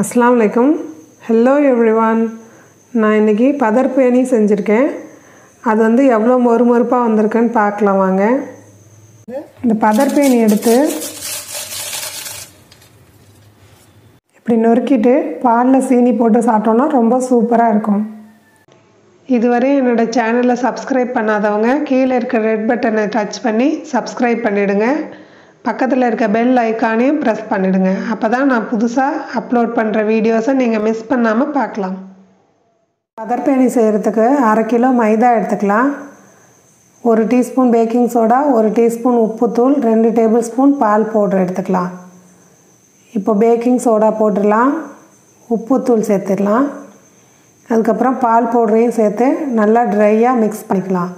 அஸ்லாம் அலைக்கும் hello everyone நான் இன்றைக்கி பதர்பேணி செஞ்சுருக்கேன். அது வந்து எவ்வளோ மொறுமொறுப்பாக வந்திருக்குன்னு பார்க்கலாம் வாங்க. இந்த பதர் பேணி எடுத்து இப்படி நொறுக்கிட்டு பாலில் சீனி போட்டு சாப்பிட்டோன்னா ரொம்ப சூப்பராக இருக்கும். இதுவரை என்னோடய சேனலை சப்ஸ்கிரைப் பண்ணாதவங்க கீழே இருக்க ரெட் பட்டனை டச் பண்ணி சப்ஸ்கிரைப் பண்ணிவிடுங்க பக்கத்தில் இருக்க பெல் ஐக்கானையும் ப்ரெஸ் பண்ணிவிடுங்க அப்போ தான் நான் புதுசாக அப்லோட் பண்ணுற வீடியோஸை நீங்கள் மிஸ் பண்ணாமல் பார்க்கலாம். பதர்பேணி செய்கிறதுக்கு அரை கிலோ மைதா எடுத்துக்கலாம். ஒரு டீஸ்பூன் பேக்கிங் சோடா ஒரு டீஸ்பூன் உப்புத்தூள் ரெண்டு டேபிள் ஸ்பூன் பால் பவுடர் எடுத்துக்கலாம். இப்போ பேக்கிங் சோடா போட்டுடலாம். உப்புத்தூள் சேர்த்துடலாம். அதுக்கப்புறம் பால் பவுடரையும் சேர்த்து நல்லா ட்ரையாக மிக்ஸ் பண்ணிக்கலாம்.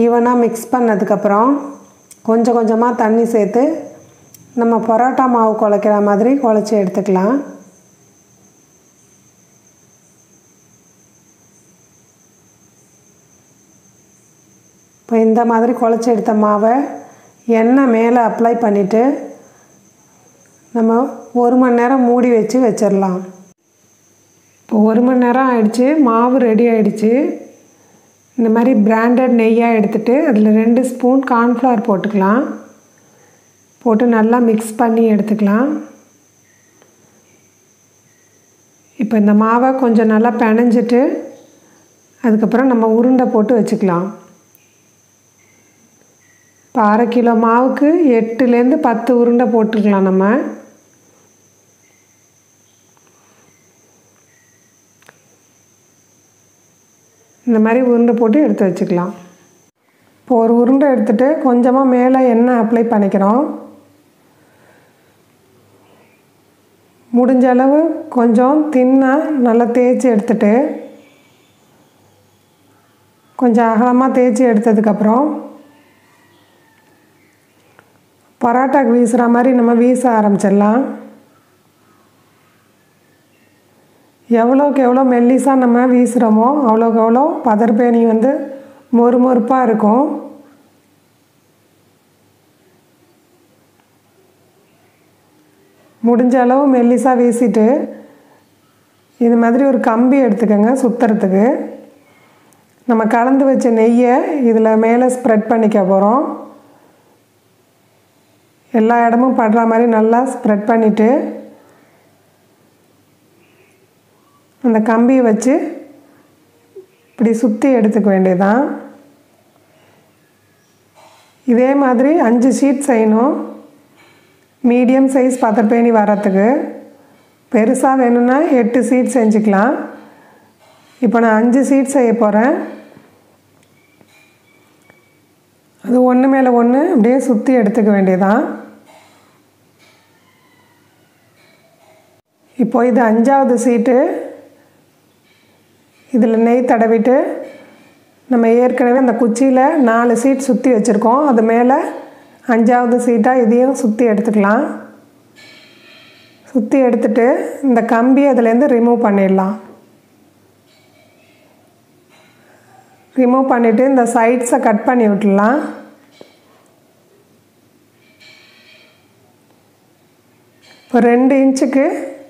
ஈவனாக மிக்ஸ் பண்ணதுக்கப்புறம் கொஞ்சம் கொஞ்சமாக தண்ணி சேர்த்து நம்ம பரோட்டா மாவு குழைக்கிற மாதிரி குழச்சி எடுத்துக்கலாம். இப்போ இந்த மாதிரி குழச்சி எடுத்த மாவை எண்ணெய் மேலே அப்ளை பண்ணிவிட்டு நம்ம ஒரு மணி நேரம் மூடி வச்சு வச்சிடலாம் இப்போ ஒரு மணி நேரம் ஆயிடுச்சு மாவு ரெடி ஆயிடுச்சு. இந்த மாதிரி பிராண்டட் நெய்யாக எடுத்துகிட்டு அதில் ரெண்டு ஸ்பூன் கார்ன்ஃப்ளவர் போட்டுக்கலாம். போட்டு நல்லா மிக்ஸ் பண்ணி எடுத்துக்கலாம். இப்போ இந்த மாவை கொஞ்சம் நல்லா பிணைஞ்சிட்டு அதுக்கப்புறம் நம்ம உருண்டை போட்டு வச்சுக்கலாம். இப்போ அரை கிலோ மாவுக்கு எட்டுலேருந்து பத்து உருண்டை போட்டுக்கலாம் நம்ம. இந்த மாதிரி உருண்டை போட்டு எடுத்து வச்சுக்கலாம். இப்போ ஒரு உருண்டை எடுத்துகிட்டு கொஞ்சமாக மேலே எண்ணெய் அப்ளை பண்ணிக்கிறோம். முடிஞ்ச அளவு கொஞ்சம் தின்னாக நல்லா தேய்ச்சி எடுத்துட்டு கொஞ்சம் அகலமாக தேய்ச்சி எடுத்ததுக்கப்புறம் பரோட்டாக்கு வீசுகிற மாதிரி நம்ம வீச ஆரம்பிச்சிடலாம். எவ்வளோக்கு எவ்வளோ மெல்லிஸாக நம்ம வீசுகிறோமோ அவ்வளோக்கு எவ்வளோ பதர்பேணி வந்து மொறுமொறுப்பாக இருக்கும். முடிஞ்ச அளவு மெல்லிஸாக வீசிட்டு இது மாதிரி ஒரு கம்பி எடுத்துக்கோங்க சுற்றுறதுக்கு நம்ம கலந்து வச்ச நெய்யை இதில் மேலே ஸ்ப்ரெட் பண்ணிக்க போகிறோம் எல்லா இடமும் படுற மாதிரி நல்லா ஸ்ப்ரெட் பண்ணிவிட்டு அந்த கம்பியை வச்சு இப்படி சுற்றி எடுத்துக்க வேண்டியதான் இதே மாதிரி அஞ்சு ஷீட் செய்யணும். மீடியம் சைஸ் பத்தப்பேணி வரத்துக்கு பெருசாக வேணும்னா எட்டு சீட் செஞ்சுக்கலாம். இப்போ நான் அஞ்சு சீட் செய்ய போகிறேன் அது ஒன்று மேலே ஒன்று அப்படியே சுற்றி எடுத்துக்க வேண்டியதான் இப்போ இது அஞ்சாவது சீட்டு இதில் நெய் தடவிட்டு நம்ம ஏற்கனவே அந்த குச்சியில் நாலு சீட் சுற்றி வச்சுருக்கோம். அது மேலே அஞ்சாவது சீட்டாக இதையும் சுற்றி எடுத்துக்கலாம். சுற்றி எடுத்துட்டு இந்த கம்பி அதுலேருந்து ரிமூவ் பண்ணிடலாம். ரிமூவ் பண்ணிவிட்டு இந்த சைட்ஸை கட் பண்ணி விட்டுடலாம். இப்போ ரெண்டு இன்ச்சுக்கு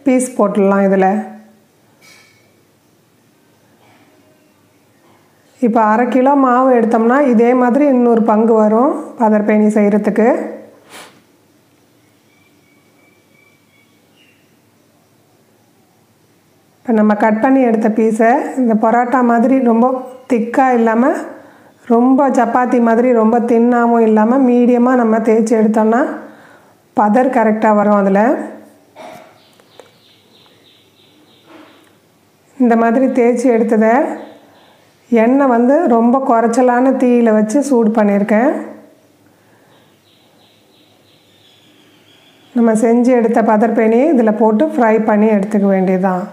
பீஸ் போட்டுடலாம் இதில். இப்போ அரை கிலோ மாவு எடுத்தோம்னா இதே மாதிரி இன்னொரு பங்கு வரும் பதர்பேணி செய்கிறதுக்கு இப்போ நம்ம கட் பண்ணி எடுத்த பீஸை இந்த பரோட்டா மாதிரி ரொம்ப திக்காக இல்லாமல் ரொம்ப சப்பாத்தி மாதிரி ரொம்ப தின்னாகவும் இல்லாமல் மீடியமாக நம்ம தேய்ச்சி எடுத்தோம்னா பதர் கரெக்டாக வரும் அதில். இந்த மாதிரி தேய்ச்சி எடுத்ததை எண்ணெய் வந்து ரொம்ப குறைச்சலான தீயில் வச்சு சூடு பண்ணியிருக்கேன். நம்ம செஞ்சு எடுத்த பதர்பேனியை இதில் போட்டு ஃப்ரை பண்ணி எடுத்துக்க வேண்டியதுதான்.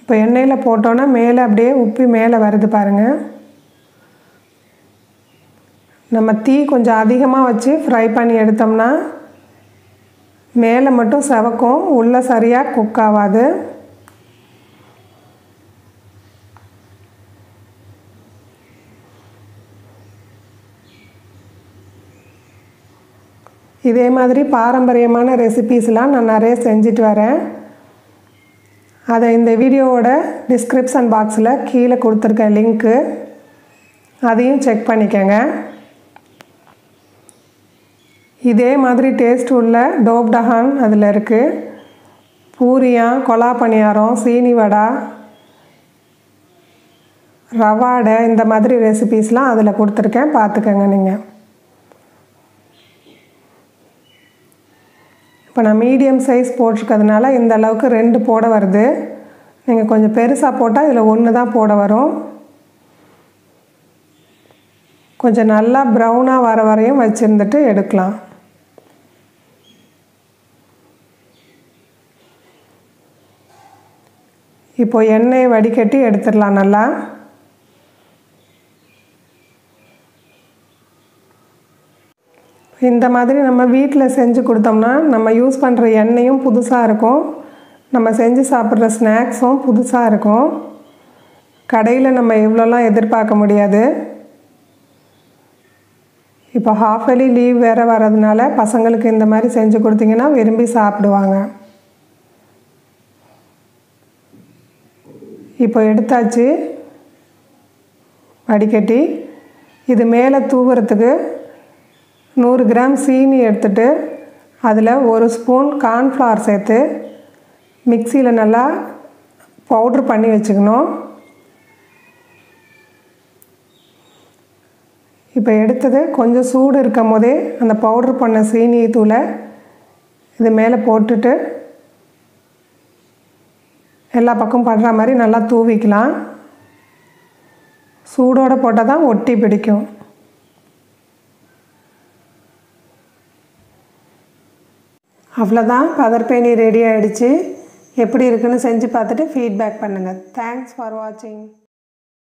இப்போ எண்ணெயில் போட்டோன்னா மேலே அப்படியே உப்பி மேலே வருது பாருங்கள் நம்ம தீ கொஞ்சம் அதிகமாக வச்சு ஃப்ரை பண்ணி எடுத்தோம்னா மேலே மட்டும் செவக்கும் உள்ளே சரியாக குக் ஆகாது. இதே மாதிரி பாரம்பரியமான ரெசிபீஸ்லாம் நான் நிறைய செஞ்சுட்டு வரேன். அதை இந்த வீடியோவோட டிஸ்கிரிப்ஷன் பாக்ஸில் கீழே கொடுத்துருக்கேன் லிங்க்கு அதையும் செக் பண்ணிக்கோங்க. இதே மாதிரி டேஸ்ட் உள்ள டோப்டஹான் அதில் இருக்குது பூரியா கொலா பணியாரம் சீனி வடை ரவாடை இந்த மாதிரி ரெசிபீஸ்லாம் அதில் கொடுத்துருக்கேன். பார்த்துக்கங்க நீங்கள் இப்போ நான் மீடியம் சைஸ் போட்டிருக்கிறதுனால இந்த அளவுக்கு ரெண்டு போட வருது. நீங்கள் கொஞ்சம் பெருசாக போட்டால் இதில் ஒன்று தான் போட வரும். கொஞ்சம் நல்லா ப்ரௌனாக வர வரையும் வச்சுருந்துட்டு எடுக்கலாம். இப்போ எண்ணெயை வடிகட்டி எடுத்துடலாம் நல்லா. இந்த மாதிரி நம்ம வீட்டில் செஞ்சு கொடுத்தோம்னா நம்ம யூஸ் பண்ணுற எண்ணெயும் புதுசாக இருக்கும். நம்ம செஞ்சு சாப்பிட்ற ஸ்நாக்ஸும் புதுசாக இருக்கும். கடையில் நம்ம எவ்வளோலாம் எதிர்பார்க்க முடியாது. இப்போ ஹாஃப் அலி லீவ் வேறு வர்றதுனால பசங்களுக்கு இந்த மாதிரி செஞ்சு கொடுத்தீங்கன்னா விரும்பி சாப்பிடுவாங்க. இப்போ எடுத்தாச்சு. வடிகட்டி. இது மேலே தூவுறதுக்கு நூறு கிராம் சீனி எடுத்துட்டு அதில் ஒரு ஸ்பூன் கார்ன்ஃப்ளவர் சேர்த்து மிக்சியில் நல்லா பவுட்ரு பண்ணி வச்சுக்கணும். இப்போ எடுத்தது கொஞ்சம் சூடு இருக்கும் போதே அந்த பவுட்ரு பண்ண சீனி தூளை இது மேலே போட்டுட்டு எல்லா பக்கம் படுற மாதிரி நல்லா தூவிக்கலாம். சூடோடு போட்டால் தான் ஒட்டி பிடிக்கும். அவ்வளோதான் பதர்பேனி ரெடி ஆகிடுச்சு எப்படி இருக்குன்னு செஞ்சு பார்த்துட்டு ஃபீட்பேக் பண்ணுங்கள் தேங்க்ஸ் ஃபார் வாட்சிங்